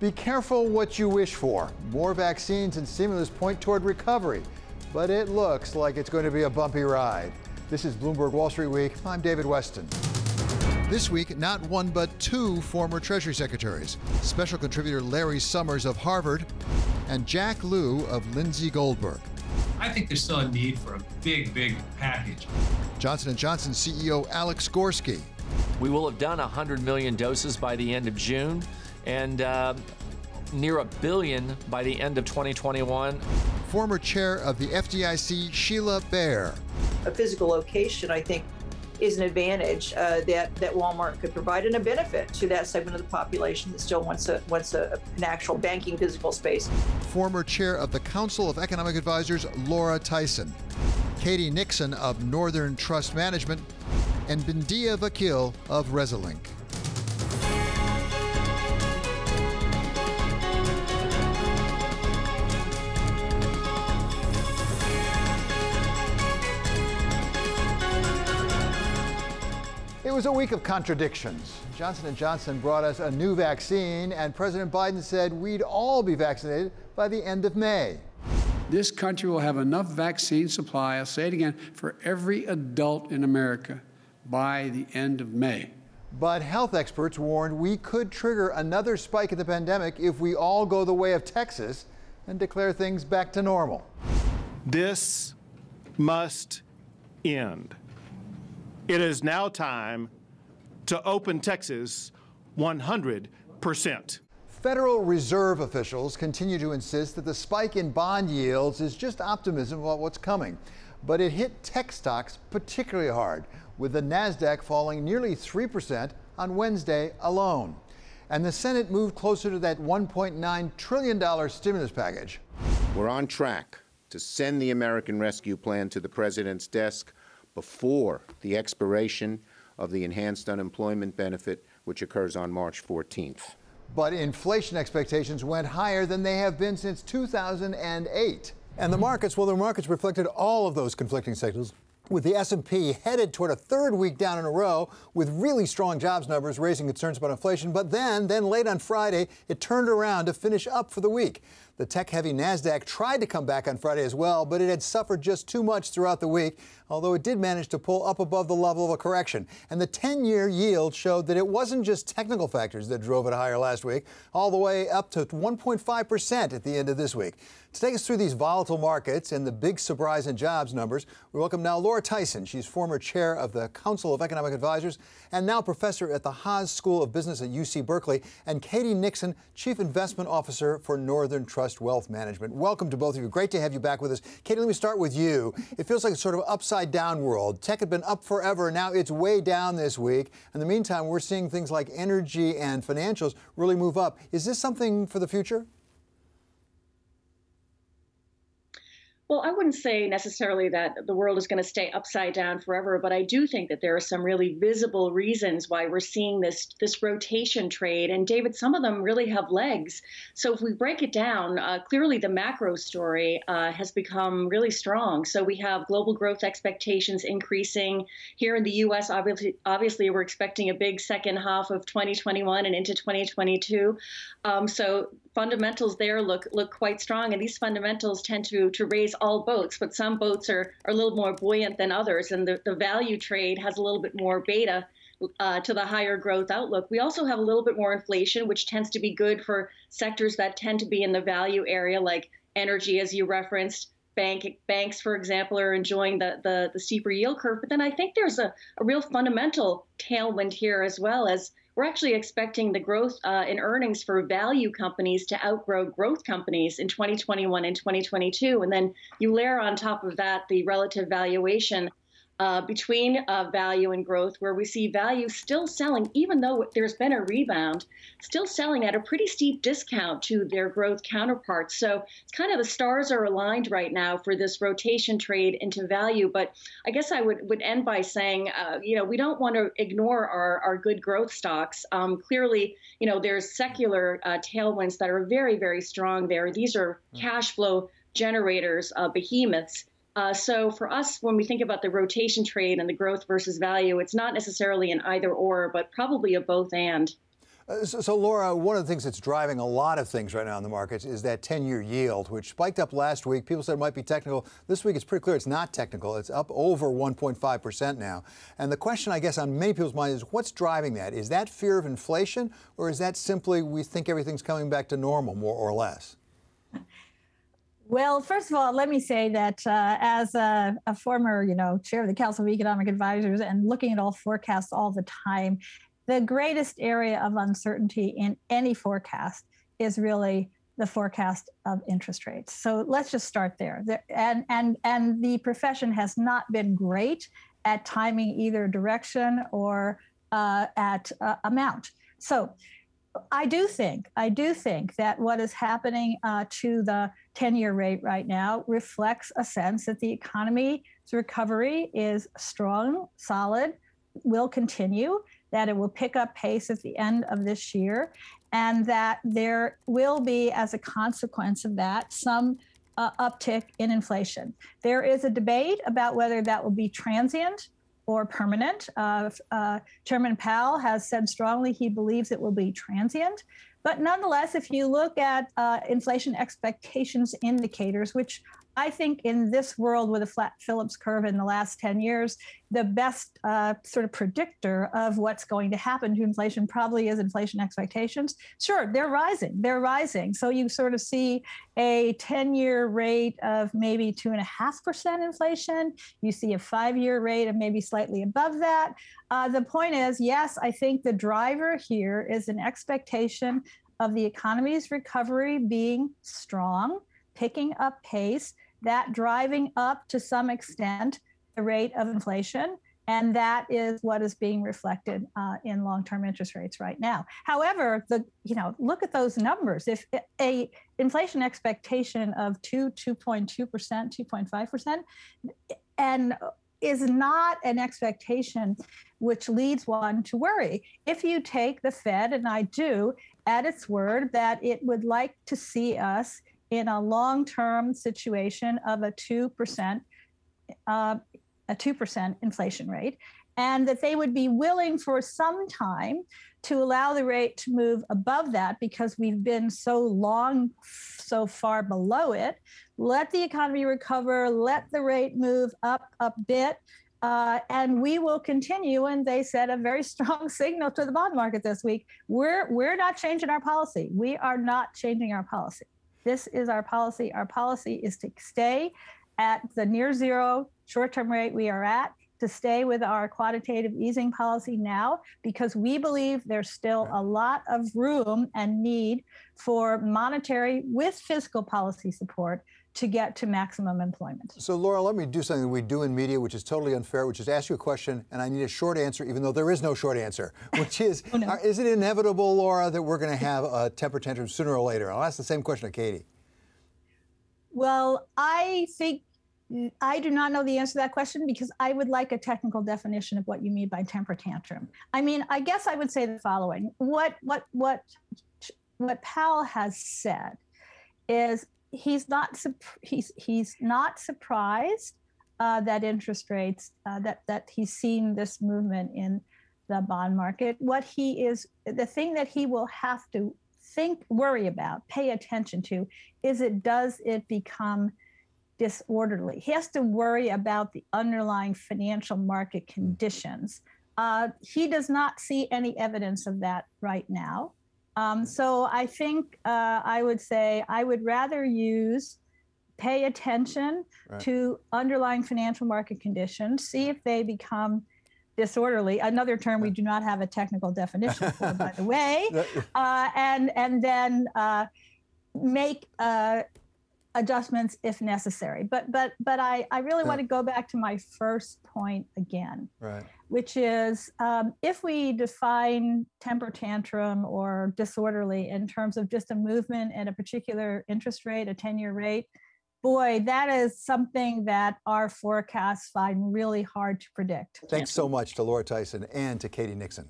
Be careful what you wish for. More vaccines and stimulus point toward recovery, but it looks like it's going to be a bumpy ride. This is Bloomberg Wall Street Week. I'm David Westin. This week, not one but two former Treasury Secretaries special contributor Larry Summers of Harvard and Jack Lew of Lindsay Goldberg. I think there's still a need for a big, big package. Johnson & Johnson CEO Alex Gorsky. We will have done 100 million doses by the end of June and uh, near a billion by the end of 2021. Former chair of the FDIC, Sheila Bair. A physical location, I think, is an advantage uh, that that Walmart could provide and a benefit to that segment of the population that still wants a wants a, an actual banking physical space. Former chair of the Council of Economic Advisors, Laura Tyson. Katie Nixon of Northern Trust Management, and Bindiya Vakil of Resilinc. Was a week of contradictions. Johnson & Johnson brought us a new vaccine and President Biden said we'd all be vaccinated by the end of May. This country will have enough vaccine supply, I'll say it again, for every adult in America by the end of May. But health experts warned we could trigger another spike in the pandemic if we all go the way of Texas and declare things back to normal. This must end. It is now time to open Texas 100%. Federal Reserve officials continue to insist that the spike in bond yields is just optimism about what's coming. But it hit tech stocks particularly hard, with the NASDAQ falling nearly 3% on Wednesday alone. And the Senate moved closer to that $1.9 trillion stimulus package. We're on track to send the American Rescue Plan to the President's desk before the expiration of the enhanced unemployment benefit, which occurs on March 14th. But inflation expectations went higher than they have been since 2008. And the markets, well, the markets reflected all of those conflicting signals with the S&P headed toward a third week down in a row with really strong jobs numbers raising concerns about inflation but then then late on Friday it turned around to finish up for the week the tech heavy Nasdaq tried to come back on Friday as well but it had suffered just too much throughout the week although it did manage to pull up above the level of a correction and the 10-year yield showed that it wasn't just technical factors that drove it higher last week all the way up to 1.5% at the end of this week to take us through these volatile markets and the big surprise in jobs numbers, we welcome now Laura Tyson. She's former chair of the Council of Economic Advisors and now professor at the Haas School of Business at UC Berkeley, and Katie Nixon, chief investment officer for Northern Trust Wealth Management. Welcome to both of you. Great to have you back with us. Katie, let me start with you. It feels like a sort of upside down world. Tech had been up forever, now it's way down this week. In the meantime, we're seeing things like energy and financials really move up. Is this something for the future? Well, I wouldn't say necessarily that the world is going to stay upside down forever, but I do think that there are some really visible reasons why we're seeing this this rotation trade. And David, some of them really have legs. So if we break it down, uh, clearly the macro story uh, has become really strong. So we have global growth expectations increasing here in the U.S. Obviously, obviously we're expecting a big second half of 2021 and into 2022. Um, so fundamentals there look look quite strong, and these fundamentals tend to to raise all boats. But some boats are, are a little more buoyant than others, and the, the value trade has a little bit more beta. Uh, to the higher growth outlook. We also have a little bit more inflation, which tends to be good for sectors that tend to be in the value area, like energy, as you referenced. Bank, banks, for example, are enjoying the, the, the steeper yield curve. But then I think there's a, a real fundamental tailwind here as well as we're actually expecting the growth uh, in earnings for value companies to outgrow growth companies in 2021 and 2022. And then you layer on top of that the relative valuation uh, between uh, value and growth, where we see value still selling, even though there's been a rebound, still selling at a pretty steep discount to their growth counterparts. So it's kind of the stars are aligned right now for this rotation trade into value. But I guess I would, would end by saying, uh, you know, we don't want to ignore our, our good growth stocks. Um, clearly, you know, there's secular uh, tailwinds that are very, very strong there. These are mm. cash flow generators, uh, behemoths. Uh, so for us, when we think about the rotation trade and the growth versus value, it's not necessarily an either or, but probably a both and. Uh, so, so, Laura, one of the things that's driving a lot of things right now in the markets is that 10-year yield, which spiked up last week. People said it might be technical. This week, it's pretty clear it's not technical. It's up over 1.5 percent now. And the question, I guess, on many people's minds is, what's driving that? Is that fear of inflation, or is that simply we think everything's coming back to normal, more or less? Well, first of all, let me say that uh, as a, a, former, you know, chair of the Council of Economic Advisors and looking at all forecasts all the time, the greatest area of uncertainty in any forecast is really the forecast of interest rates. So let's just start there. And and and the profession has not been great at timing either direction or uh, at uh, amount. So I do think, I do think that what is happening uh, to the 10 year rate right now reflects a sense that the economy's recovery is strong, solid, will continue, that it will pick up pace at the end of this year, and that there will be, as a consequence of that, some uh, uptick in inflation. There is a debate about whether that will be transient or permanent. Uh, uh, Chairman Powell has said strongly he believes it will be transient. But nonetheless, if you look at uh, inflation expectations indicators, which I think in this world with a flat Phillips curve in the last 10 years, the best uh, sort of predictor of what's going to happen to inflation probably is inflation expectations. Sure, they're rising. They're rising. So you sort of see a 10 year rate of maybe 2.5% inflation. You see a five year rate of maybe slightly above that. Uh, the point is, yes, I think the driver here is an expectation of the economy's recovery being strong, picking up pace that driving up to some extent the rate of inflation and that is what is being reflected uh, in long-term interest rates right now. However, the you know look at those numbers. If a inflation expectation of two, 2.2 percent, 2.5 percent, and is not an expectation which leads one to worry. If you take the Fed, and I do, at its word that it would like to see us in a long-term situation of a 2%, uh, a 2% inflation rate, and that they would be willing for some time to allow the rate to move above that because we've been so long, so far below it. Let the economy recover, let the rate move up a bit, uh, and we will continue. And they said a very strong signal to the bond market this week. We're we're not changing our policy. We are not changing our policy. This is our policy. Our policy is to stay at the near zero short term rate we are at, to stay with our quantitative easing policy now, because we believe there's still a lot of room and need for monetary with fiscal policy support to get to maximum employment. So, Laura, let me do something that we do in media, which is totally unfair, which is ask you a question, and I need a short answer, even though there is no short answer, oh, which is oh, no. Uh, is it inevitable, Laura, that we're going to have a temper tantrum sooner or later? I'll ask the same question to Katie. Well, I think I do not know the answer to that question because I would like a technical definition of what you mean by temper tantrum. I mean, I guess I would say the following: what what what what Powell has said is he's not he's he's not surprised uh, that interest rates uh, that that he's seen this movement in the bond market. What he is the thing that he will have to think worry about, pay attention to, is it does it become disorderly? He has to worry about the underlying financial market conditions. Uh, he does not see any evidence of that right now. Um, so I think uh, I would say I would rather use pay attention right. to underlying financial market conditions, see if they become disorderly. Another term we do not have a technical definition for, by the way, uh, and and then uh, make uh, adjustments if necessary. But but but I, I really yeah. want to go back to my first point again, right. which is um, if we define temper tantrum or disorderly in terms of just a movement at a particular interest rate, a 10-year rate, boy, that is something that our forecasts find really hard to predict. Thanks so much to Laura Tyson and to Katie Nixon.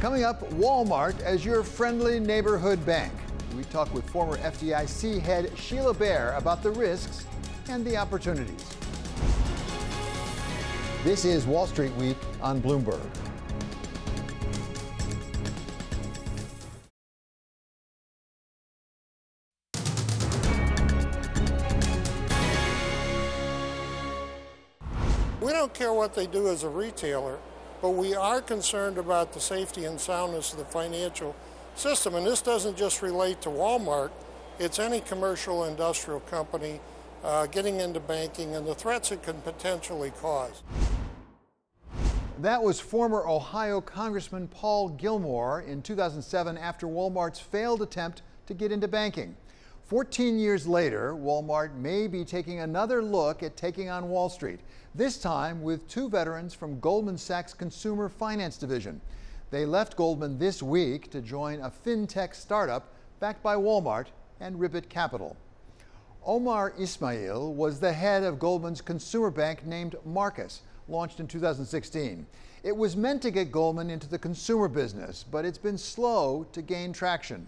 Coming up, Walmart as your friendly neighborhood bank we talk with former FDIC head Sheila Bair about the risks and the opportunities. This is Wall Street Week on Bloomberg. We don't care what they do as a retailer, but we are concerned about the safety and soundness of the financial system. And this doesn't just relate to Walmart, it's any commercial industrial company uh, getting into banking and the threats it can potentially cause. That was former Ohio Congressman Paul Gillmor in 2007 after Walmart's failed attempt to get into banking. 14 years later, Walmart may be taking another look at taking on Wall Street, this time with two veterans from Goldman Sachs Consumer Finance Division. They left Goldman this week to join a fintech startup backed by Walmart and Ribbit Capital. Omar Ismail was the head of Goldman's consumer bank named Marcus launched in 2016. It was meant to get Goldman into the consumer business, but it's been slow to gain traction.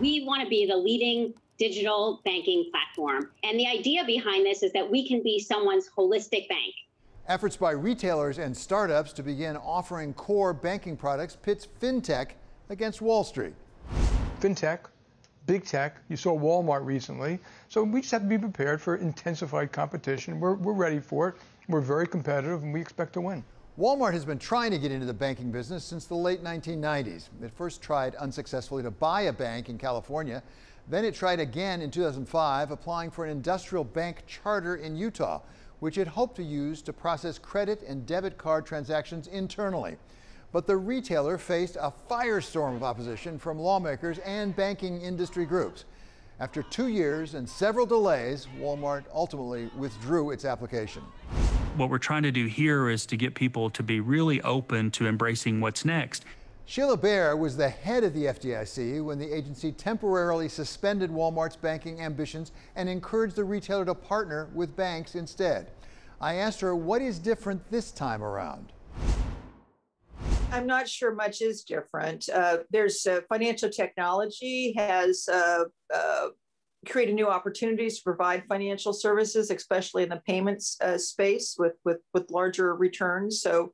We want to be the leading digital banking platform. And the idea behind this is that we can be someone's holistic bank. Efforts by retailers and startups to begin offering core banking products pits fintech against Wall Street. Fintech, big tech, you saw Walmart recently. So we just have to be prepared for intensified competition. We're, we're ready for it. We're very competitive and we expect to win. Walmart has been trying to get into the banking business since the late 1990s. It first tried unsuccessfully to buy a bank in California. Then it tried again in 2005, applying for an industrial bank charter in Utah, which it hoped to use to process credit and debit card transactions internally. But the retailer faced a firestorm of opposition from lawmakers and banking industry groups. After two years and several delays, Walmart ultimately withdrew its application what we're trying to do here is to get people to be really open to embracing what's next. Sheila Bair was the head of the FDIC when the agency temporarily suspended Walmart's banking ambitions and encouraged the retailer to partner with banks instead. I asked her what is different this time around. I'm not sure much is different. Uh, there's uh, financial technology has uh, uh created new opportunities to provide financial services, especially in the payments uh, space with, with, with larger returns. So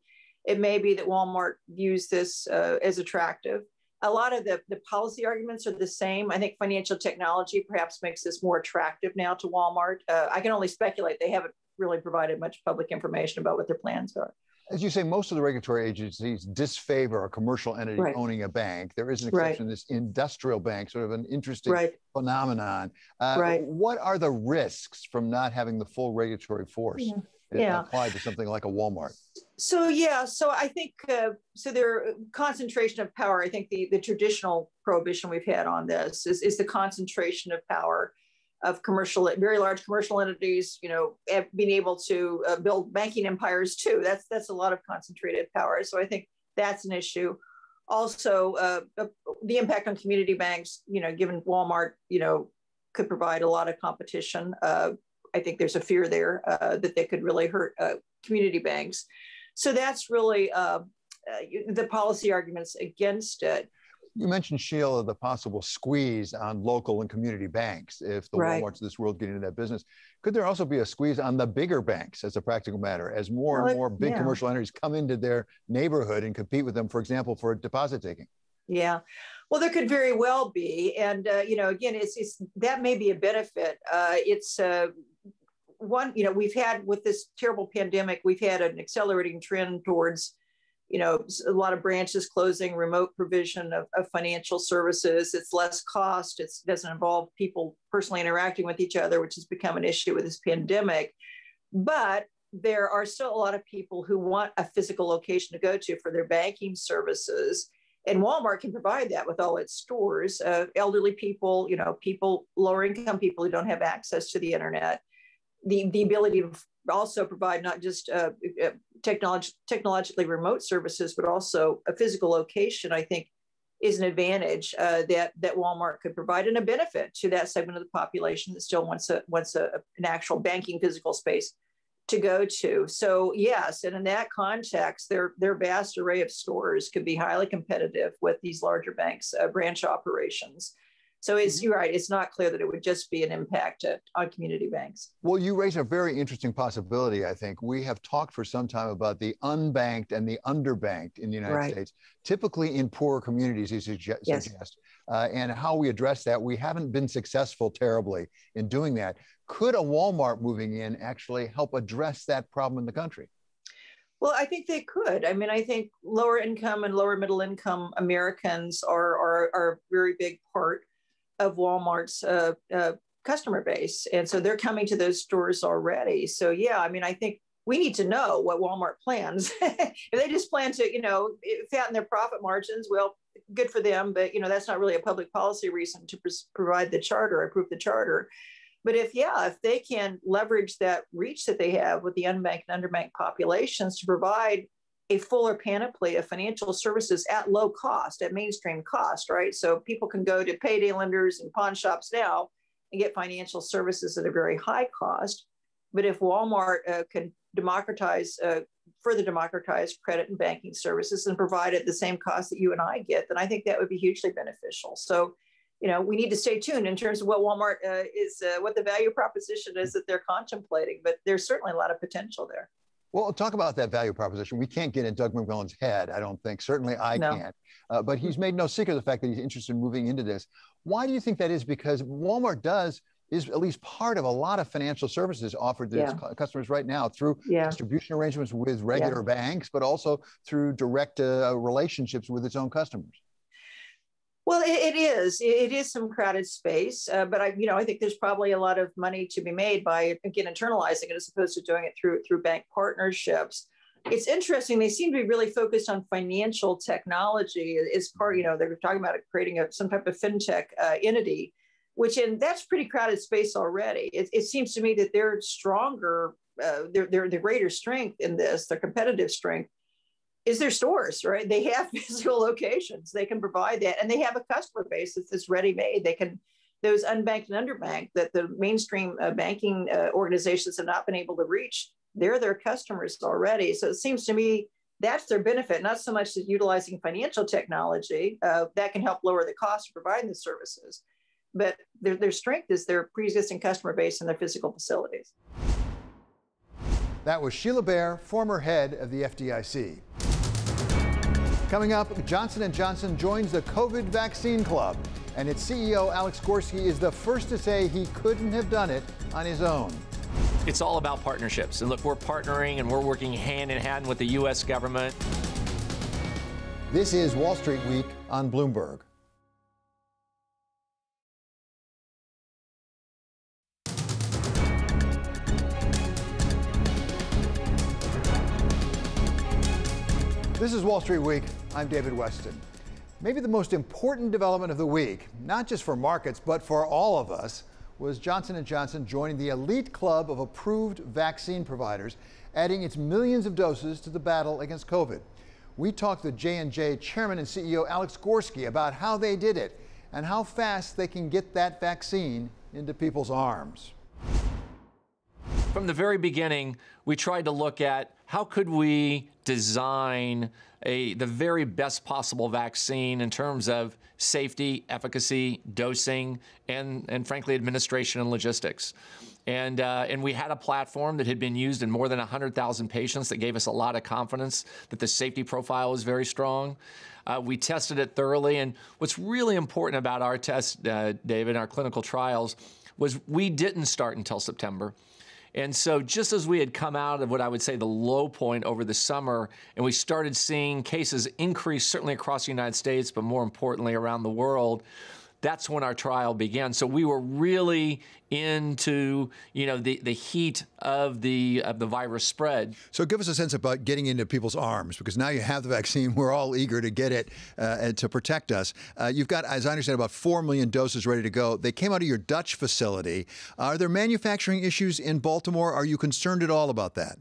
it may be that Walmart views this uh, as attractive. A lot of the, the policy arguments are the same. I think financial technology perhaps makes this more attractive now to Walmart. Uh, I can only speculate. They haven't really provided much public information about what their plans are as you say, most of the regulatory agencies disfavor a commercial entity right. owning a bank. There is an exception, right. this industrial bank, sort of an interesting right. phenomenon. Uh, right. What are the risks from not having the full regulatory force yeah. Yeah. applied to something like a Walmart? So yeah, so I think uh, so. Their concentration of power. I think the the traditional prohibition we've had on this is is the concentration of power of commercial, very large commercial entities, you know, being able to uh, build banking empires too. That's that's a lot of concentrated power. So I think that's an issue. Also, uh, the impact on community banks, you know, given Walmart, you know, could provide a lot of competition. Uh, I think there's a fear there uh, that they could really hurt uh, community banks. So that's really the policy arguments against it. You mentioned, Sheila, the possible squeeze on local and community banks if the right. Walmarts of this world get into that business. Could there also be a squeeze on the bigger banks as a practical matter, as more well, and more big yeah. commercial entities come into their neighborhood and compete with them, for example, for deposit taking? Yeah, well, there could very well be, and uh, you know, again, it's, it's that may be a benefit. Uh, it's uh, one, you know, we've had with this terrible pandemic, we've had an accelerating trend towards you know, a lot of branches closing, remote provision of, of financial services. It's less cost. It doesn't involve people personally interacting with each other, which has become an issue with this pandemic. But there are still a lot of people who want a physical location to go to for their banking services. And Walmart can provide that with all its stores. Uh, elderly people, you know, people, lower income people who don't have access to the internet, the, the ability to also provide not just uh, uh technolog- technologically remote services, but also a physical location, I think is an advantage uh, that that Walmart could provide and a benefit to that segment of the population that still wants a wants a, an actual banking physical space to go to. So yes, and in that context, their their vast array of stores could be highly competitive with these larger banks' uh, branch operations. So it's mm-hmm. you're right. It's not clear that it would just be an impact to, on community banks. Well, you raise a very interesting possibility. I think we have talked for some time about the unbanked and the underbanked in the United right. States, typically in poorer communities. You suggest, yes. suggest uh, and how we address that. We haven't been successful terribly in doing that. Could a Walmart moving in actually help address that problem in the country? Well, I think they could. I mean, I think lower income and lower middle income Americans are are, are a very big part of Walmart's uh, uh, customer base, and so they're coming to those stores already. So yeah, I mean, I think we need to know what Walmart plans. if they just plan to, you know, fatten their profit margins, well, good for them. But you know, that's not really a public policy reason to pr- provide the charter, approve the charter. But if, yeah, if they can leverage that reach that they have with the unbanked and underbanked populations to provide a fuller panoply of financial services at low cost, at mainstream cost, right? So people can go to payday lenders and pawn shops now and get financial services at a very high cost. But if Walmart uh, can democratize, uh, further democratize credit and banking services and provide at the same cost that you and I get, then I think that would be hugely beneficial. So you know, we need to stay tuned in terms of what Walmart uh, is, uh, what the value proposition is that they're contemplating. But there's certainly a lot of potential there. Well, talk about that value proposition. We can't get in Doug McMillon's head, I don't think. Certainly I no. can't. Uh, but he's made no secret of the fact that he's interested in moving into this. Why do you think that is? Because Walmart does is at least part of a lot of financial services offered to yeah. its customers right now through yeah. distribution arrangements with regular yeah. banks, but also through direct uh, relationships with its own customers. Well, it, it is. It is some crowded space, uh, but I, you know, I think there's probably a lot of money to be made by again internalizing it as opposed to doing it through through bank partnerships. It's interesting. They seem to be really focused on financial technology as part. You know, they're talking about creating a, some type of fintech uh, entity, which in that's pretty crowded space already. It, it seems to me that they're stronger. Uh, they're, they're the greater strength in this, their competitive strength is their stores, right? They have physical locations. They can provide that, and they have a customer base that's, ready made. They can those unbanked and underbanked that the mainstream uh, banking uh, organizations have not been able to reach. They're their customers already. So it seems to me that's their benefit, not so much utilizing financial technology uh, that can help lower the cost of providing the services, but their, their strength is their pre-existing customer base and their physical facilities. That was Sheila Bair, former head of the FDIC. Coming up, Johnson & Johnson joins the COVID vaccine club, and its CEO, Alex Gorsky, is the first to say he couldn't have done it on his own. It's all about partnerships. And look, we're partnering and we're working hand in hand with the U.S. government. This is Wall Street Week on Bloomberg. This is Wall Street Week. I'm David Westin. Maybe the most important development of the week, not just for markets, but for all of us, was Johnson & Johnson joining the elite club of approved vaccine providers, adding its millions of doses to the battle against COVID. We talked to J&J Chairman and CEO Alex Gorsky about how they did it and how fast they can get that vaccine into people's arms. From the very beginning, we tried to look at how could we design a, the very best possible vaccine in terms of safety, efficacy, dosing, and, and frankly, administration and logistics. And, uh, and we had a platform that had been used in more than 100,000 patients that gave us a lot of confidence that the safety profile was very strong. Uh, we tested it thoroughly. And what's really important about our test, uh, David, our clinical trials, was we didn't start until September. And so, just as we had come out of what I would say the low point over the summer, and we started seeing cases increase, certainly across the United States, but more importantly around the world, that's when our trial began. So we were really into you know the, the heat of the of the virus spread. So give us a sense about getting into people's arms because now you have the vaccine. We're all eager to get it uh, to protect us. Uh, you've got, as I understand, about four million doses ready to go. They came out of your Dutch facility. Are there manufacturing issues in Baltimore? Are you concerned at all about that?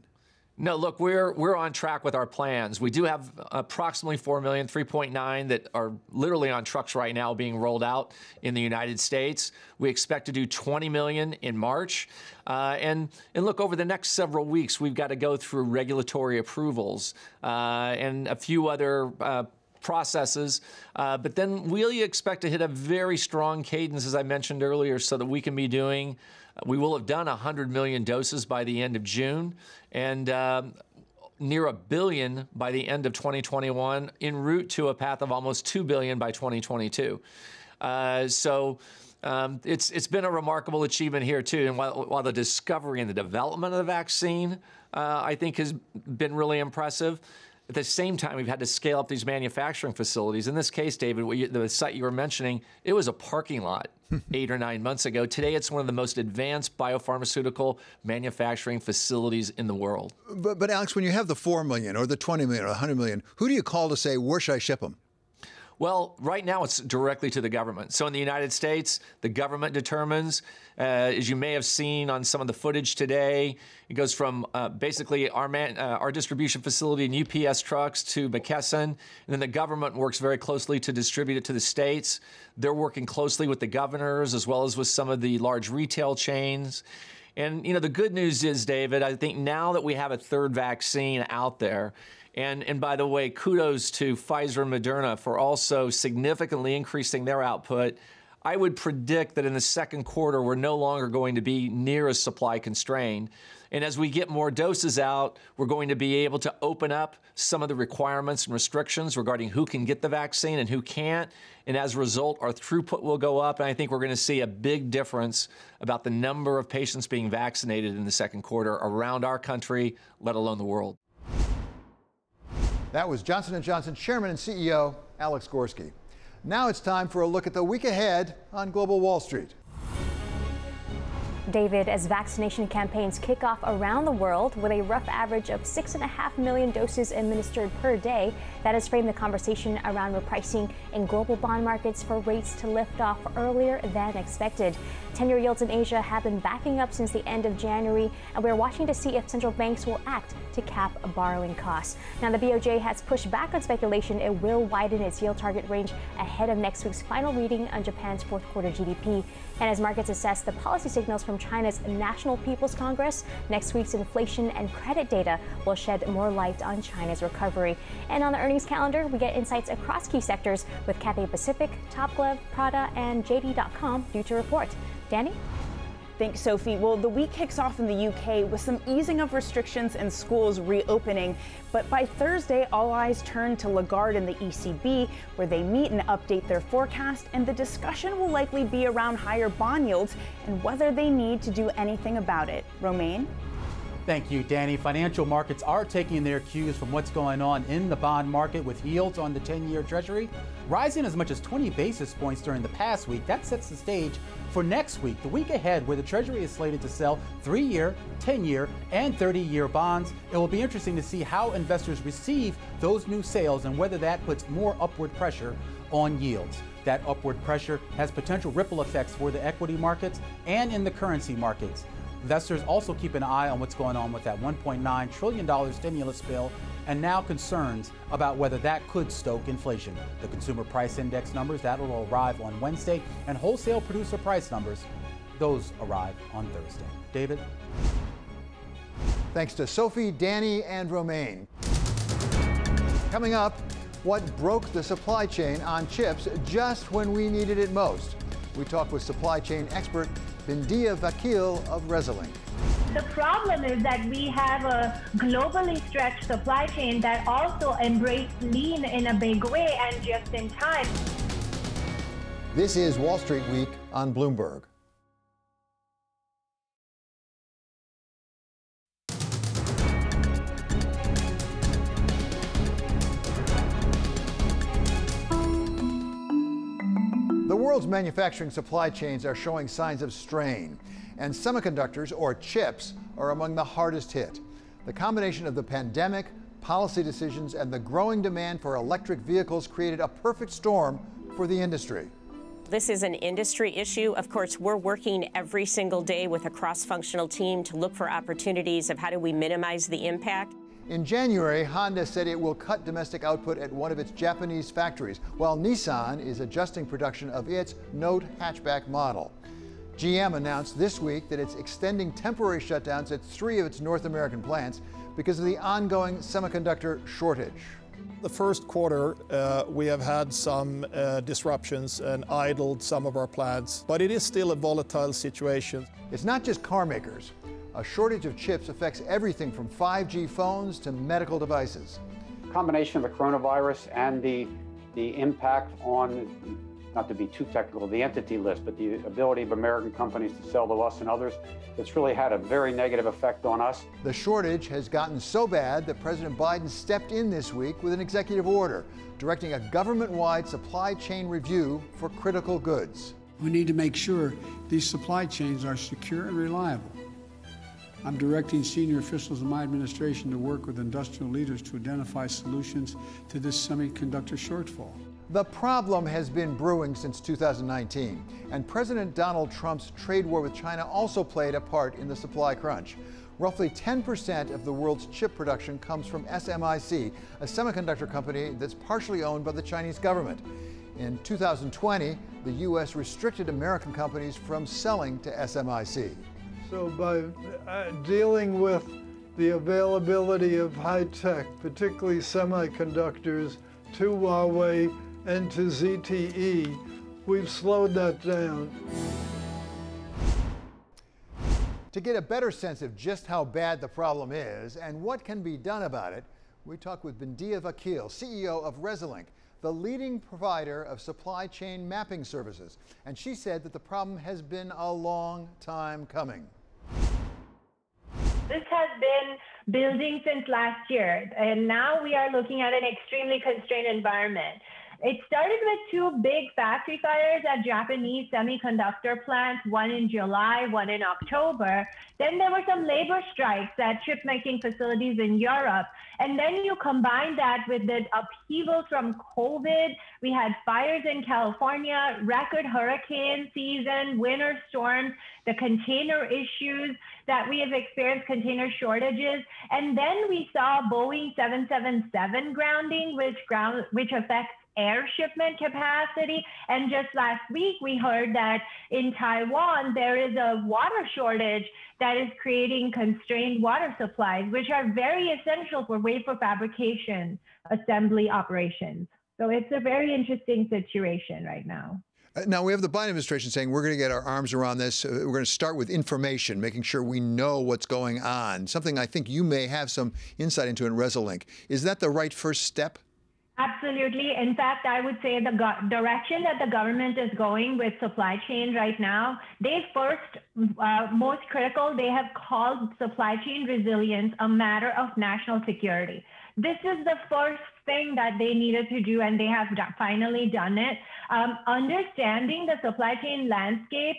No, look, we're we're on track with our plans. We do have approximately 4 million, 3.9 that are literally on trucks right now being rolled out in the United States. We expect to do 20 million in March. Uh, and and look, over the next several weeks, we've got to go through regulatory approvals uh, and a few other uh, processes. Uh, but then we will expect to hit a very strong cadence, as I mentioned earlier, so that we can be doing we will have done 100 million doses by the end of June and um, near a billion by the end of 2021, en route to a path of almost 2 billion by 2022. Uh, so um, it's it's been a remarkable achievement here too. And while, while the discovery and the development of the vaccine, uh, I think, has been really impressive. At the same time, we've had to scale up these manufacturing facilities. In this case, David, you, the site you were mentioning, it was a parking lot eight or nine months ago. Today, it's one of the most advanced biopharmaceutical manufacturing facilities in the world. But, but Alex, when you have the four million or the 20 million or 100 million, who do you call to say, where should I ship them? Well, right now it's directly to the government. So in the United States, the government determines, uh, as you may have seen on some of the footage today, it goes from uh, basically our, man, uh, our distribution facility and UPS trucks to McKesson, and then the government works very closely to distribute it to the states. They're working closely with the governors as well as with some of the large retail chains. And you know the good news is, David, I think now that we have a third vaccine out there, and, and by the way, kudos to Pfizer and Moderna for also significantly increasing their output. I would predict that in the second quarter, we're no longer going to be near as supply constrained. And as we get more doses out, we're going to be able to open up some of the requirements and restrictions regarding who can get the vaccine and who can't. And as a result, our throughput will go up. And I think we're going to see a big difference about the number of patients being vaccinated in the second quarter around our country, let alone the world. That was Johnson & Johnson Chairman and CEO Alex Gorsky. Now it's time for a look at the week ahead on Global Wall Street. David, as vaccination campaigns kick off around the world with a rough average of 6.5 million doses administered per day, that has framed the conversation around repricing in global bond markets for rates to lift off earlier than expected. 10 year yields in Asia have been backing up since the end of January, and we're watching to see if central banks will act to cap borrowing costs. Now, the BOJ has pushed back on speculation it will widen its yield target range ahead of next week's final reading on Japan's fourth quarter GDP. And as markets assess the policy signals from China's National People's Congress, next week's inflation and credit data will shed more light on China's recovery. And on the earnings calendar, we get insights across key sectors with Cathay Pacific, Top Glove, Prada, and JD.com due to report. Danny? Thanks, Sophie. Well, the week kicks off in the UK with some easing of restrictions and schools reopening. But by Thursday, all eyes turn to Lagarde and the ECB, where they meet and update their forecast. And the discussion will likely be around higher bond yields and whether they need to do anything about it. Romaine? Thank you, Danny. Financial markets are taking their cues from what's going on in the bond market with yields on the 10 year Treasury rising as much as 20 basis points during the past week. That sets the stage for next week, the week ahead, where the Treasury is slated to sell three year, 10 year, and 30 year bonds. It will be interesting to see how investors receive those new sales and whether that puts more upward pressure on yields. That upward pressure has potential ripple effects for the equity markets and in the currency markets. Investors also keep an eye on what's going on with that $1.9 trillion stimulus bill and now concerns about whether that could stoke inflation. The consumer price index numbers that'll arrive on Wednesday and wholesale producer price numbers those arrive on Thursday. David Thanks to Sophie, Danny and Romaine. Coming up, what broke the supply chain on chips just when we needed it most? We talk with supply chain expert Bindiya Vakil of Resilinc. The problem is that we have a globally stretched supply chain that also embraced lean in a big way and just in time. This is Wall Street Week on Bloomberg. World's manufacturing supply chains are showing signs of strain, and semiconductors, or chips, are among the hardest hit. The combination of the pandemic, policy decisions, and the growing demand for electric vehicles created a perfect storm for the industry. This is an industry issue. Of course, we're working every single day with a cross functional team to look for opportunities of how do we minimize the impact. In January, Honda said it will cut domestic output at one of its Japanese factories, while Nissan is adjusting production of its Note hatchback model. GM announced this week that it's extending temporary shutdowns at three of its North American plants because of the ongoing semiconductor shortage. The first quarter, uh, we have had some uh, disruptions and idled some of our plants, but it is still a volatile situation. It's not just car makers. A shortage of chips affects everything from 5G phones to medical devices. combination of the coronavirus and the, the impact on not to be too technical, the entity list, but the ability of American companies to sell to us and others, it's really had a very negative effect on us. The shortage has gotten so bad that President Biden stepped in this week with an executive order directing a government wide supply chain review for critical goods. We need to make sure these supply chains are secure and reliable. I'm directing senior officials in my administration to work with industrial leaders to identify solutions to this semiconductor shortfall. The problem has been brewing since 2019, and President Donald Trump's trade war with China also played a part in the supply crunch. Roughly 10% of the world's chip production comes from SMIC, a semiconductor company that's partially owned by the Chinese government. In 2020, the U.S. restricted American companies from selling to SMIC. So, by uh, dealing with the availability of high tech, particularly semiconductors, to Huawei, and to ZTE, we've slowed that down. To get a better sense of just how bad the problem is and what can be done about it, we talk with Bindiya Vakil, CEO of Resilinc, the leading provider of supply chain mapping services. And she said that the problem has been a long time coming. This has been building since last year, and now we are looking at an extremely constrained environment. It started with two big factory fires at Japanese semiconductor plants, one in July, one in October. Then there were some labor strikes at chip making facilities in Europe. And then you combine that with the upheaval from COVID. We had fires in California, record hurricane season, winter storms, the container issues that we have experienced, container shortages. And then we saw Boeing 777 grounding, which ground, which affects air shipment capacity. And just last week, we heard that in Taiwan, there is a water shortage that is creating constrained water supplies, which are very essential for wafer fabrication assembly operations. So it's a very interesting situation right now. Uh, now, we have the Biden administration saying we're going to get our arms around this. Uh, we're going to start with information, making sure we know what's going on, something I think you may have some insight into in Resilinc. Is that the right first step? Absolutely. In fact, I would say the go- direction that the government is going with supply chain right now, they first, uh, most critical, they have called supply chain resilience a matter of national security. This is the first thing that they needed to do, and they have finally done it. Um, understanding the supply chain landscape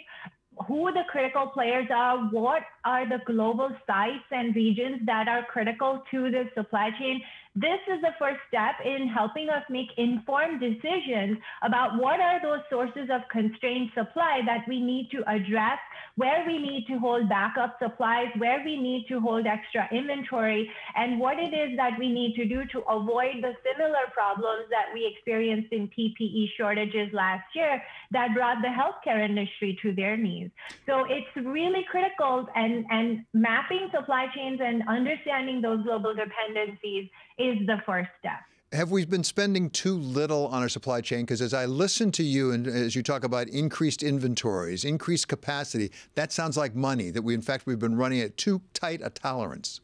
who the critical players are, what are the global sites and regions that are critical to the supply chain, this is the first step in helping us make informed decisions about what are those sources of constrained supply that we need to address, where we need to hold backup supplies, where we need to hold extra inventory, and what it is that we need to do to avoid the similar problems that we experienced in PPE shortages last year that brought the healthcare industry to their knees. So it's really critical and, and mapping supply chains and understanding those global dependencies is the first step. Have we been spending too little on our supply chain? Because as I listen to you and as you talk about increased inventories, increased capacity, that sounds like money that we, in fact, we've been running at too tight a tolerance.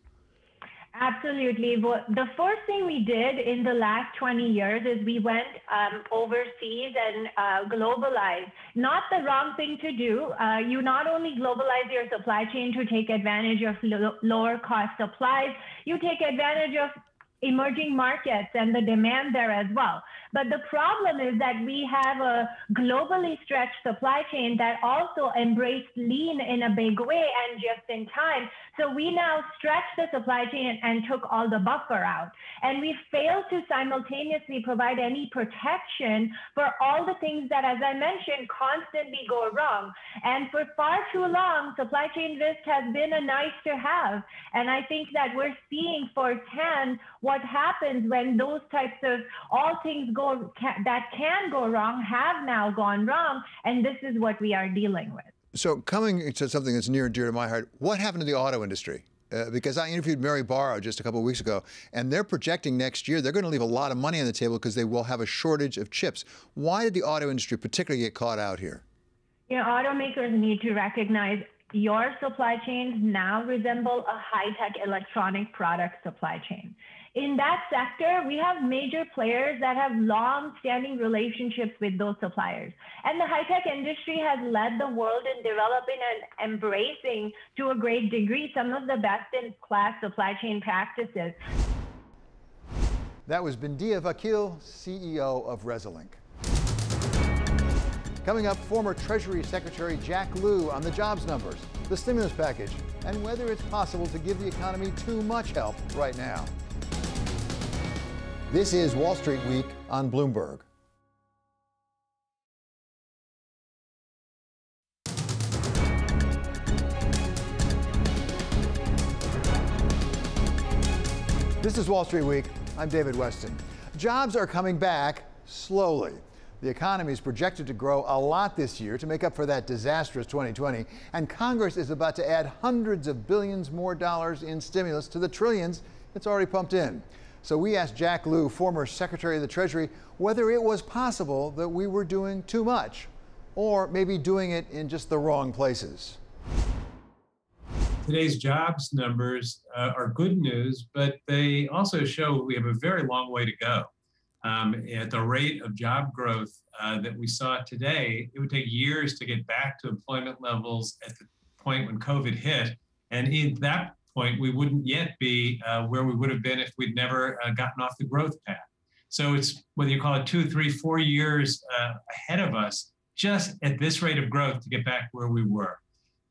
Absolutely. Well, the first thing we did in the last 20 years is we went um, overseas and uh, globalized. Not the wrong thing to do. Uh, you not only globalize your supply chain to take advantage of lo- lower cost supplies, you take advantage of emerging markets and the demand there as well. But the problem is that we have a globally stretched supply chain that also embraced lean in a big way and just in time. So we now stretched the supply chain and took all the buffer out. And we failed to simultaneously provide any protection for all the things that, as I mentioned, constantly go wrong. And for far too long, supply chain risk has been a nice to have. And I think that we're seeing firsthand what happens when those types of all things go that can go wrong have now gone wrong, and this is what we are dealing with. So, coming to something that's near and dear to my heart, what happened to the auto industry? Uh, because I interviewed Mary Barra just a couple of weeks ago, and they're projecting next year they're going to leave a lot of money on the table because they will have a shortage of chips. Why did the auto industry particularly get caught out here? You know, automakers need to recognize your supply chains now resemble a high tech electronic product supply chain in that sector, we have major players that have long standing relationships with those suppliers. And the high tech industry has led the world in developing and embracing to a great degree some of the best in class supply chain practices. That was Bindiya Vakil, CEO of Resilinc. Coming up, former Treasury Secretary Jack Lew on the jobs numbers, the stimulus package, and whether it's possible to give the economy too much help right now. This is Wall Street Week on Bloomberg. This is Wall Street Week. I'm David Westin. Jobs are coming back slowly. The economy is projected to grow a lot this year to make up for that disastrous 2020, and Congress is about to add hundreds of billions more dollars in stimulus to the trillions it's already pumped in. So we asked Jack Lew, former Secretary of the Treasury, whether it was possible that we were doing too much or maybe doing it in just the wrong places. Today's jobs numbers uh, are good news, but they also show we have a very long way to go. Um, at the rate of job growth uh, that we saw today, it would take years to get back to employment levels at the point when COVID hit. And in that point, we wouldn't yet be uh, where we would have been if we'd never uh, gotten off the growth path. So it's whether you call it two, three, four years uh, ahead of us, just at this rate of growth to get back where we were.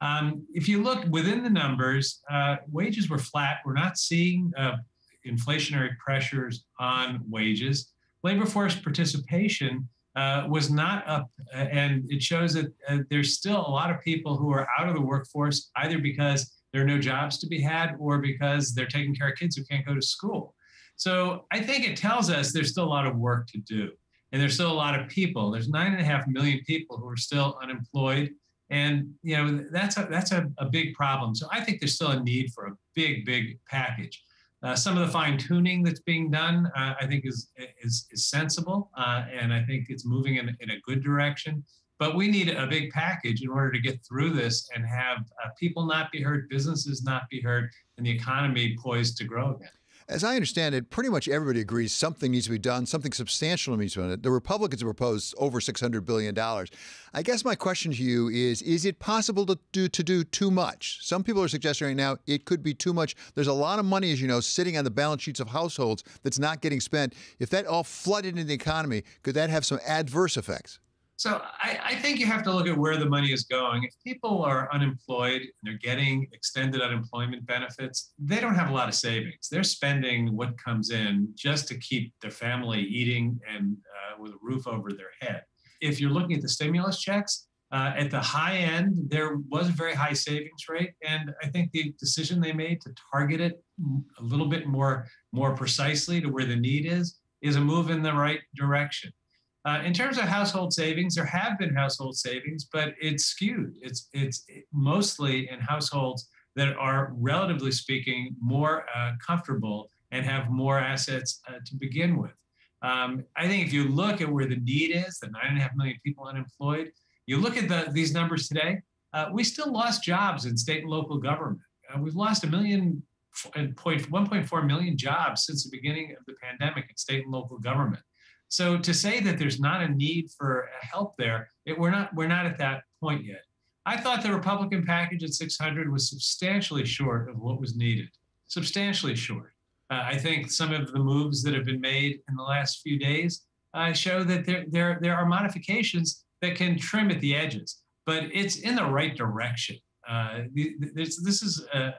Um, if you look within the numbers, uh, wages were flat. We're not seeing uh, inflationary pressures on wages. Labor force participation uh, was not up, and it shows that there's still a lot of people who are out of the workforce either because there are no jobs to be had or because they're taking care of kids who can't go to school. So I think it tells us there's still a lot of work to do. And there's still a lot of people. There's nine and a half million people who are still unemployed. And you know that's a that's a, a big problem. So I think there's still a need for a big, big package. Uh, some of the fine tuning that's being done, uh, I think, is is, is sensible, uh, and I think it's moving in, in a good direction. But we need a big package in order to get through this and have uh, people not be hurt, businesses not be hurt, and the economy poised to grow again. As I understand it, pretty much everybody agrees something needs to be done, something substantial needs to be done. The Republicans have proposed over $600 billion. I guess my question to you is Is it possible to do, to do too much? Some people are suggesting right now it could be too much. There's a lot of money, as you know, sitting on the balance sheets of households that's not getting spent. If that all flooded into the economy, could that have some adverse effects? So I, I, think you have to look at where the money is going. If people are unemployed and they're getting extended unemployment benefits, they don't have a lot of savings. They're spending what comes in just to keep their family eating and uh, with a roof over their head. If you're looking at the stimulus checks, uh, at the high end, there was a very high savings rate, and I think the decision they made to target it a little bit more more precisely to where the need is is a move in the right direction. Uh, in terms of household savings, there have been household savings, but it's skewed. It's it's mostly in households that are, relatively speaking, more uh, comfortable and have more assets uh, to begin with. Um, I think if you look at where the need is, the nine and a half million people unemployed, you look at the, these numbers today, uh, we still lost jobs in state and local government. Uh, we've lost a million point 1.4 million jobs since the beginning of the pandemic in state and local government. So to say that there's not a need for help there, it, we're not we're not at that point yet. I thought the Republican package at 600 was substantially short of what was needed, substantially short. Uh, I think some of the moves that have been made in the last few days uh, show that there, there, there are modifications that can trim at the edges, but it's in the right direction. Uh, this, this is a, a,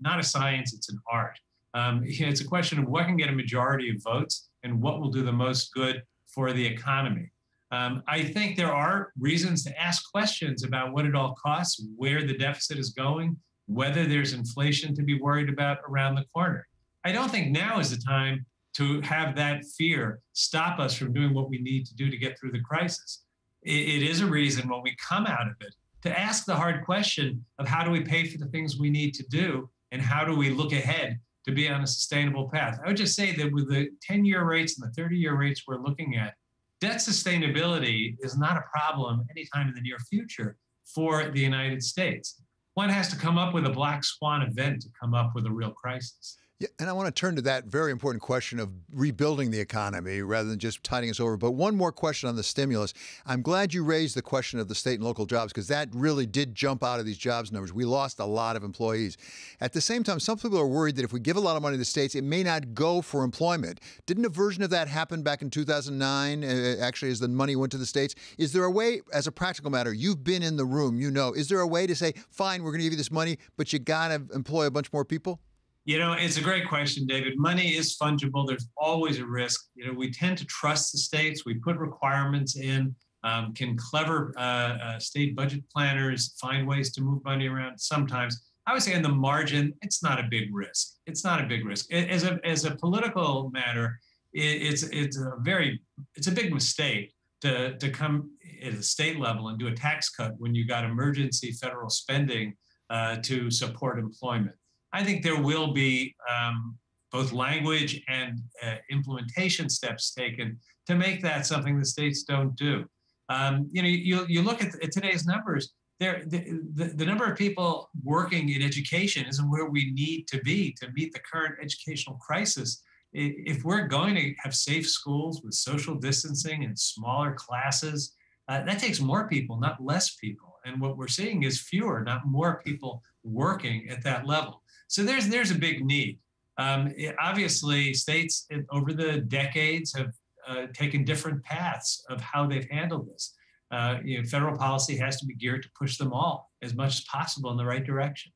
not a science, it's an art. Um, it's a question of what can get a majority of votes and what will do the most good for the economy. Um, I think there are reasons to ask questions about what it all costs, where the deficit is going, whether there's inflation to be worried about around the corner. I don't think now is the time to have that fear stop us from doing what we need to do to get through the crisis. it, it is a reason when we come out of it to ask the hard question of how do we pay for the things we need to do and how do we look ahead to be on a sustainable path. I would just say that with the 10 year rates and the 30 year rates we're looking at, debt sustainability is not a problem anytime in the near future for the United States. One has to come up with a black swan event to come up with a real crisis. Yeah, and I want to turn to that very important question of rebuilding the economy rather than just tiding us over. But one more question on the stimulus. I'm glad you raised the question of the state and local jobs because that really did jump out of these jobs numbers. We lost a lot of employees. At the same time, some people are worried that if we give a lot of money to the states, it may not go for employment. Didn't a version of that happen back in 2009, uh, actually, as the money went to the states? Is there a way, as a practical matter, you've been in the room, you know, is there a way to say, fine, we're going to give you this money, but you got to employ a bunch more people? You know, it's a great question, David. Money is fungible. There's always a risk. You know, we tend to trust the states. We put requirements in. Um, can clever uh, uh, state budget planners find ways to move money around? Sometimes. I would say in the margin, it's not a big risk. It's not a big risk. As a, as a political matter, it, it's, it's a very, it's a big mistake to, to come at the state level and do a tax cut when you got emergency federal spending uh, to support employment. I think there will be um, both language and uh, implementation steps taken to make that something the states don't do. Um, you know, you, you look at, at today's numbers, there, the, the, the, number of people working in education isn't where we need to be to meet the current educational crisis. If we're going to have safe schools with social distancing and smaller classes, uh, that takes more people, not less people. And what we're seeing is fewer, not more people working at that level. So there's there's a big need. Um, it, obviously, states over the decades have uh, taken different paths of how they've handled this. Uh, you know, federal policy has to be geared to push them all as much as possible in the right direction.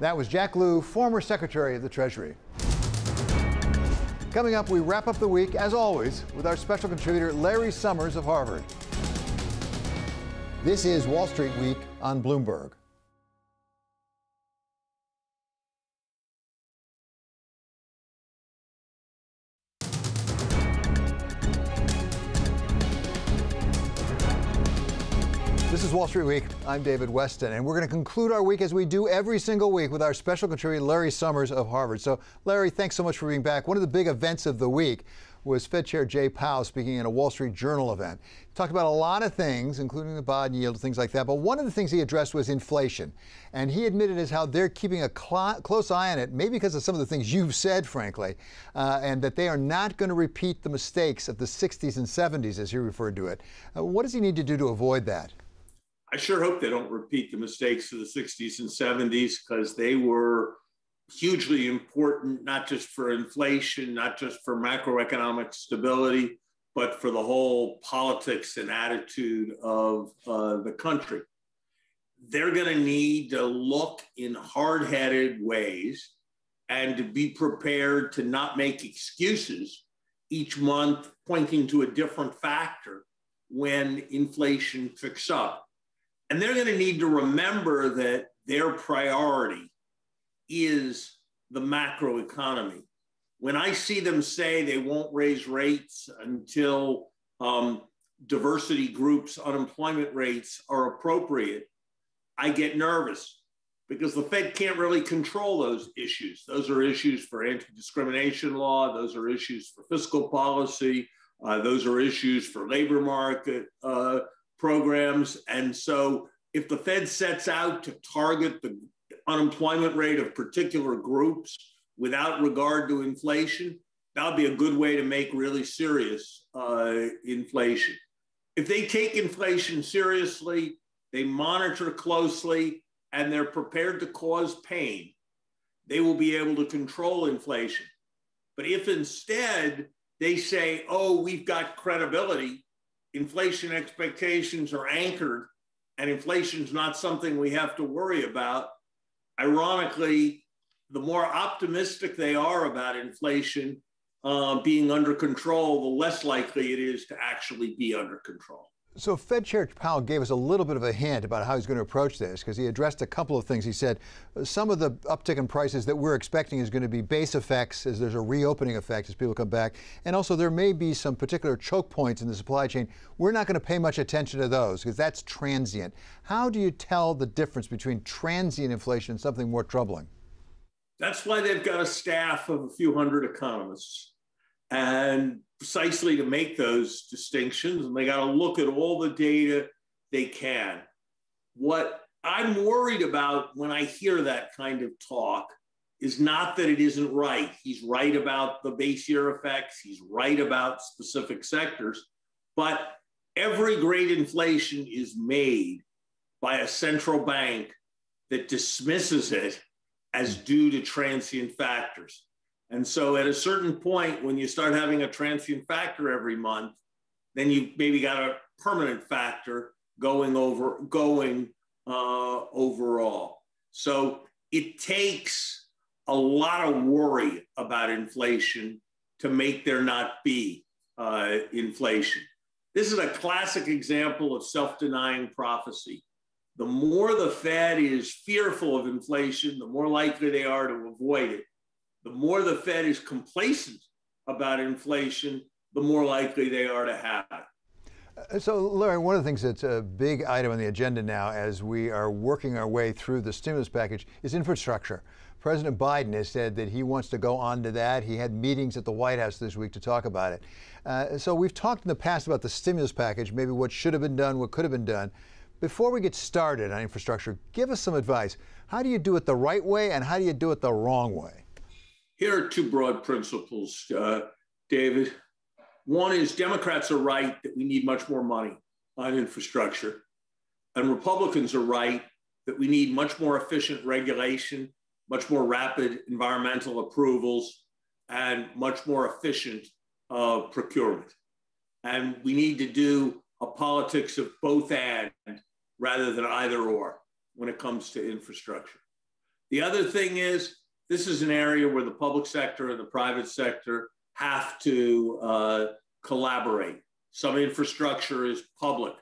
That was Jack Lew, former Secretary of the Treasury. Coming up, we wrap up the week, as always, with our special contributor, Larry Summers of Harvard. This is Wall Street Week on Bloomberg. This is Wall Street Week. I'm David Westin, and we're going to conclude our week as we do every single week with our special contributor, Larry Summers of Harvard. So, Larry, thanks so much for being back. One of the big events of the week was Fed Chair Jay Powell speaking at a Wall Street Journal event. He talked about a lot of things, including the bond yield, things like that. But one of the things he addressed was inflation. And he admitted as how they're keeping a cl- close eye on it, maybe because of some of the things you've said, frankly, uh, and that they are not going to repeat the mistakes of the 60s and 70s, as he referred to it. Uh, what does he need to do to avoid that? I sure hope they don't repeat the mistakes of the 60s and 70s because they were hugely important, not just for inflation, not just for macroeconomic stability, but for the whole politics and attitude of uh, the country. They're going to need to look in hard headed ways and to be prepared to not make excuses each month pointing to a different factor when inflation picks up. And they're going to need to remember that their priority is the macro economy. When I see them say they won't raise rates until um, diversity groups' unemployment rates are appropriate, I get nervous because the Fed can't really control those issues. Those are issues for anti discrimination law, those are issues for fiscal policy, uh, those are issues for labor market uh, programs. And so if the Fed sets out to target the unemployment rate of particular groups without regard to inflation, that would be a good way to make really serious uh, inflation. If they take inflation seriously, they monitor closely, and they're prepared to cause pain, they will be able to control inflation. But if instead they say, oh, we've got credibility, inflation expectations are anchored and inflation is not something we have to worry about. Ironically, the more optimistic they are about inflation uh, being under control, the less likely it is to actually be under control. So Fed Chair Powell gave us a little bit of a hint about how he's going to approach this because he addressed a couple of things. He said some of the uptick in prices that we're expecting is going to be base effects as there's a reopening effect as people come back. And also there may be some particular choke points in the supply chain. We're not going to pay much attention to those because that's transient. How do you tell the difference between transient inflation and something more troubling? That's why they've got a staff of a few hundred economists. And precisely to make those distinctions, and they got to look at all the data they can. What I'm worried about when I hear that kind of talk is not that it isn't right. He's right about the base year effects, he's right about specific sectors, but every great inflation is made by a central bank that dismisses it as due to transient factors. And so at a certain point, when you start having a transient factor every month, then you maybe got a permanent factor going over going uh, overall. So it takes a lot of worry about inflation to make there not be uh, inflation. This is a classic example of self-denying prophecy. The more the Fed is fearful of inflation, the more likely they are to avoid it. The more the Fed is complacent about inflation, the more likely they are to have it. Uh, so, Larry, one of the things that's a big item on the agenda now as we are working our way through the stimulus package is infrastructure. President Biden has said that he wants to go on to that. He had meetings at the White House this week to talk about it. Uh, so, we've talked in the past about the stimulus package, maybe what should have been done, what could have been done. Before we get started on infrastructure, give us some advice. How do you do it the right way and how do you do it the wrong way? Here are two broad principles, uh, David. One is Democrats are right that we need much more money on infrastructure, and Republicans are right that we need much more efficient regulation, much more rapid environmental approvals, and much more efficient uh, procurement. And we need to do a politics of both and rather than either or when it comes to infrastructure. The other thing is, this is an area where the public sector and the private sector have to uh, collaborate. Some infrastructure is public,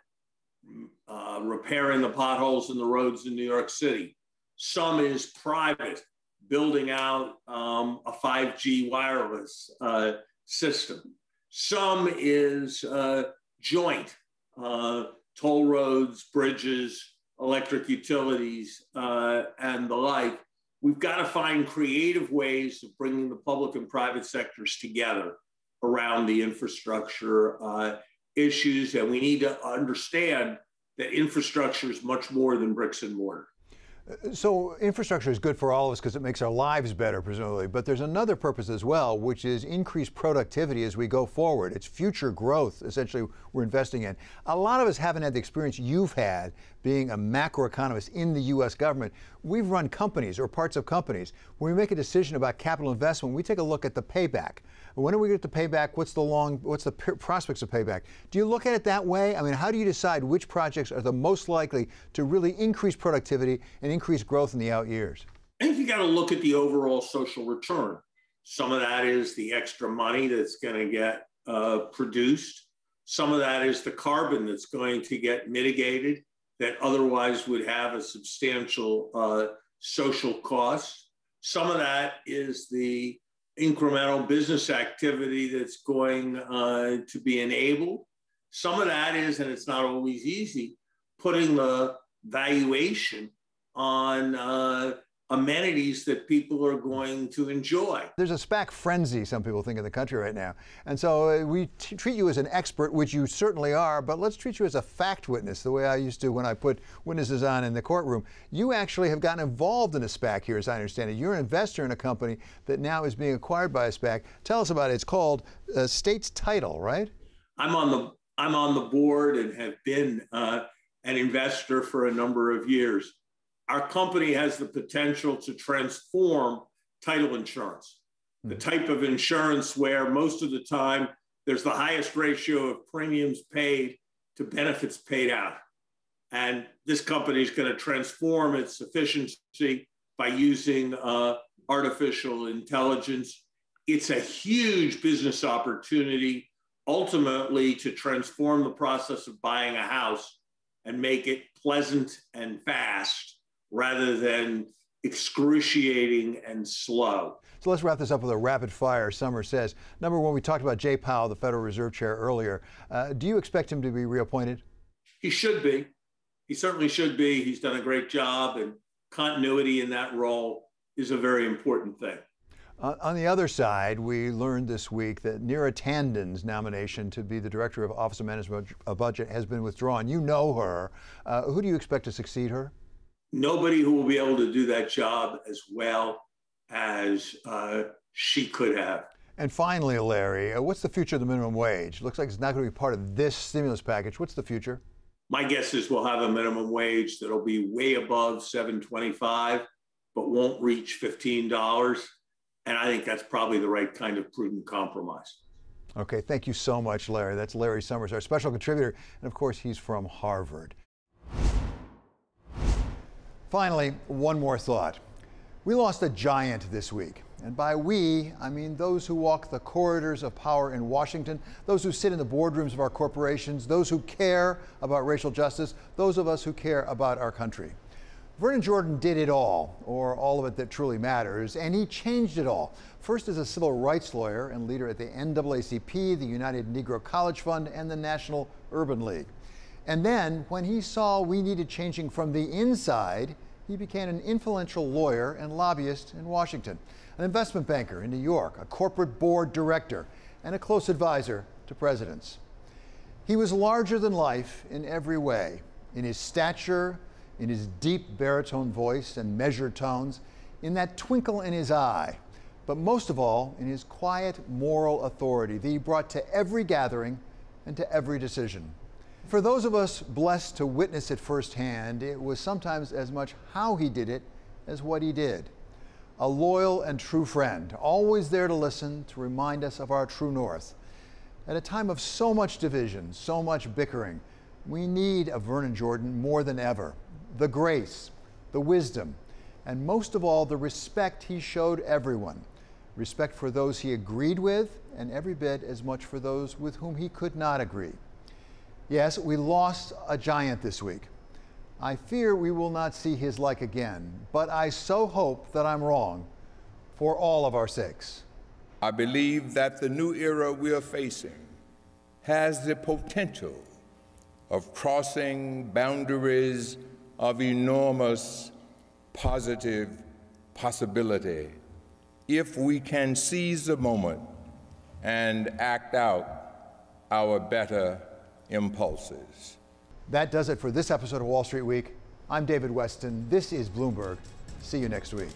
uh, repairing the potholes in the roads in New York City. Some is private, building out um, a 5G wireless uh, system. Some is uh, joint, uh, toll roads, bridges, electric utilities, uh, and the like. We've got to find creative ways of bringing the public and private sectors together around the infrastructure uh, issues. And we need to understand that infrastructure is much more than bricks and mortar. So infrastructure is good for all of us because it makes our lives better, presumably. But there's another purpose as well, which is increased productivity as we go forward. It's future growth, essentially, we're investing in. A lot of us haven't had the experience you've had being a macroeconomist in the U.S. government. We've run companies or parts of companies. When we make a decision about capital investment, we take a look at the payback. When do we get the payback? What's the long? What's the prospects of payback? Do you look at it that way? I mean, how do you decide which projects are the most likely to really increase productivity and increase growth in the out years? I think you got to look at the overall social return. Some of that is the extra money that's going to get uh, produced. Some of that is the carbon that's going to get mitigated that otherwise would have a substantial uh, social cost. Some of that is the incremental business activity that's going uh, to be enabled. Some of that is, and it's not always easy, putting the valuation on uh, amenities that people are going to enjoy. There's a SPAC frenzy, some people think, in the country right now. And so uh, we treat you as an expert, which you certainly are, but let's treat you as a fact witness, the way I used to when I put witnesses on in the courtroom. You actually have gotten involved in a SPAC here, as I understand it. You're an investor in a company that now is being acquired by a SPAC. Tell us about it. It's called uh, States Title, right? I'm on the I'm on the board and have been uh, an investor for a number of years our company has the potential to transform title insurance, the hmm. type of insurance where most of the time there's the highest ratio of premiums paid to benefits paid out. And this company is going to transform its efficiency by using uh, artificial intelligence. It's a huge business opportunity, ultimately, to transform the process of buying a house and make it pleasant and fast rather than excruciating and slow. So let's wrap this up with a rapid fire. Summer says, number one, we talked about Jay Powell, the Federal Reserve Chair, earlier. Uh, do you expect him to be reappointed? He should be. He certainly should be. He's done a great job, and continuity in that role is a very important thing. Uh, on the other side, we learned this week that Neera Tanden's nomination to be the director of Office of Management Budget has been withdrawn. You know her. Uh, who do you expect to succeed her? Nobody who will be able to do that job as well as uh, she could have. And finally, Larry, uh, what's the future of the minimum wage? Looks like it's not going to be part of this stimulus package. What's the future? My guess is we'll have a minimum wage that'll be way above 725, but won't reach $15. And I think that's probably the right kind of prudent compromise. Okay, thank you so much, Larry. That's Larry Summers, our special contributor. And of course, he's from Harvard. Finally, one more thought. We lost a giant this week. And by we, I mean those who walk the corridors of power in Washington, those who sit in the boardrooms of our corporations, those who care about racial justice, those of us who care about our country. Vernon Jordan did it all, or all of it that truly matters, and he changed it all. First as a civil rights lawyer and leader at the NAACP, the United Negro College Fund, and the National Urban League. And then, when he saw we needed changing from the inside, he became an influential lawyer and lobbyist in Washington an investment banker in New York, a corporate board director, and a close advisor to presidents. He was larger than life in every way in his stature, in his deep baritone voice and measured tones, in that twinkle in his eye, but most of all in his quiet moral authority that he brought to every gathering and to every decision. For those of us blessed to witness it firsthand, it was sometimes as much how he did it as what he did a loyal and true friend, always there to listen, to remind us of our true north. At a time of so much division, so much bickering, we need a Vernon Jordan more than ever. The grace, the wisdom, and most of all, the respect he showed everyone. Respect for those he agreed with, and every bit as much for those with whom he could not agree. Yes, we lost a giant this week. I fear we will not see his like again, but I so hope that I'm wrong for all of our sakes. I believe that the new era we are facing has the potential of crossing boundaries of enormous positive possibility if we can seize the moment and act out our better impulses. That does it for this episode of Wall Street Week. I'm David Westin. This is Bloomberg. See you next week.